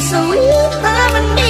So sweet harmony.